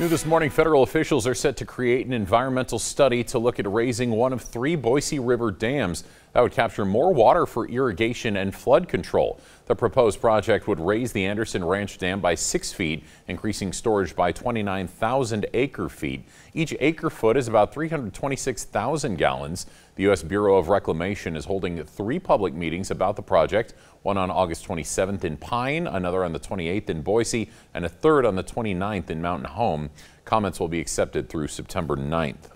New this morning, federal officials are set to create an environmental study to look at raising one of three Boise River dams that would capture more water for irrigation and flood control. The proposed project would raise the Anderson Ranch Dam by six feet, increasing storage by 29,000 acre feet. Each acre foot is about 326,000 gallons. The U.S. Bureau of Reclamation is holding three public meetings about the project, one on August 27th in Pine, another on the 28th in Boise, and a third on the 29th in Mountain Home. Comments will be accepted through September 9th.